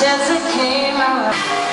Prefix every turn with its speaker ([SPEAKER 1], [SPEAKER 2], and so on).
[SPEAKER 1] just it came out.